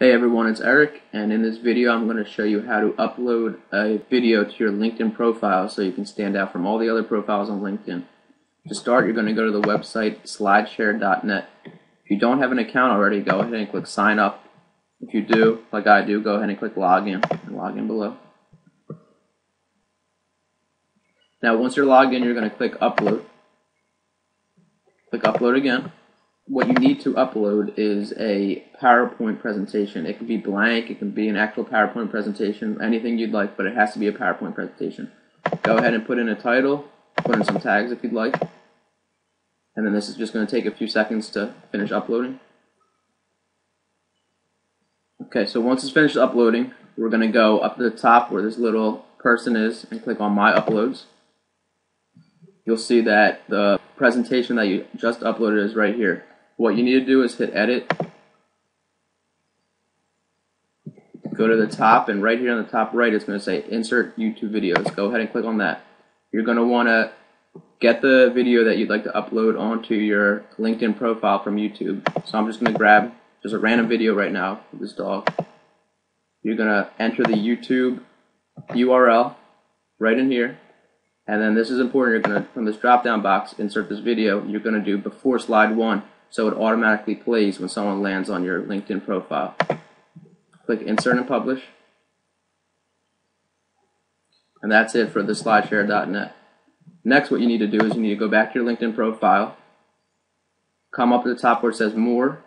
Hey everyone, it's Eric, and in this video I'm going to show you how to upload a video to your LinkedIn profile so you can stand out from all the other profiles on LinkedIn. To start, you're going to go to the website slideshare.net. If you don't have an account already, go ahead and click sign up. If you do, like I do, go ahead and click login and log in below. Now once you're logged in, you're going to click upload. Click upload again what you need to upload is a PowerPoint presentation. It can be blank, it can be an actual PowerPoint presentation, anything you'd like, but it has to be a PowerPoint presentation. Go ahead and put in a title, put in some tags if you'd like, and then this is just going to take a few seconds to finish uploading. Okay, so once it's finished uploading, we're going to go up to the top where this little person is and click on My Uploads. You'll see that the presentation that you just uploaded is right here. What you need to do is hit edit, go to the top, and right here on the top right it's going to say insert YouTube videos. Go ahead and click on that. You're going to want to get the video that you'd like to upload onto your LinkedIn profile from YouTube. So I'm just going to grab just a random video right now of this dog. You're going to enter the YouTube URL right in here. And then this is important, you're going to, from this drop down box, insert this video. You're going to do before slide one so it automatically plays when someone lands on your LinkedIn profile. Click Insert and Publish. And that's it for the slideshare.net. Next, what you need to do is you need to go back to your LinkedIn profile, come up to the top where it says More,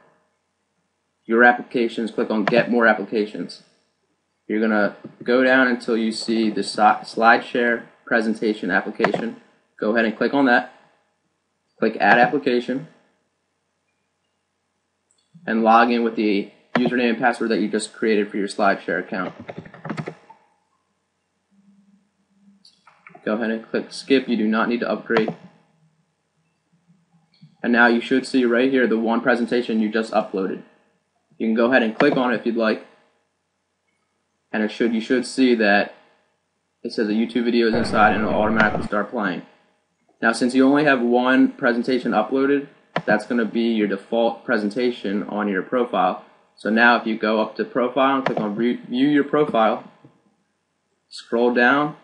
Your Applications, click on Get More Applications. You're going to go down until you see the SlideShare presentation application. Go ahead and click on that. Click Add Application and log in with the username and password that you just created for your SlideShare account. Go ahead and click skip. You do not need to upgrade. And now you should see right here the one presentation you just uploaded. You can go ahead and click on it if you'd like. And it should you should see that it says a YouTube video is inside and it'll automatically start playing. Now since you only have one presentation uploaded, that's going to be your default presentation on your profile. So now if you go up to profile and click on view your profile, scroll down,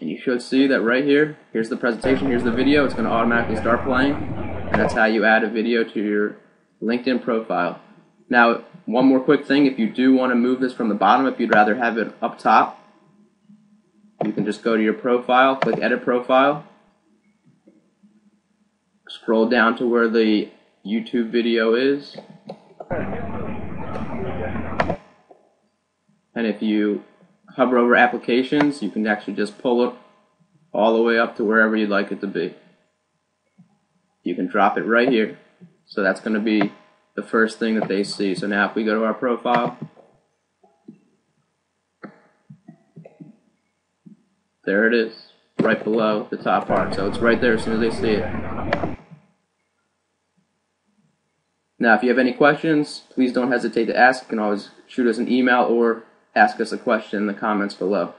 and you should see that right here, here's the presentation, here's the video, it's going to automatically start playing, and that's how you add a video to your LinkedIn profile. Now, one more quick thing, if you do want to move this from the bottom, if you'd rather have it up top, you can just go to your profile, click Edit Profile, Scroll down to where the YouTube video is. And if you hover over applications, you can actually just pull it all the way up to wherever you'd like it to be. You can drop it right here. So that's going to be the first thing that they see. So now if we go to our profile, there it is, right below the top part. So it's right there as soon as they see it. Now, if you have any questions, please don't hesitate to ask. You can always shoot us an email or ask us a question in the comments below.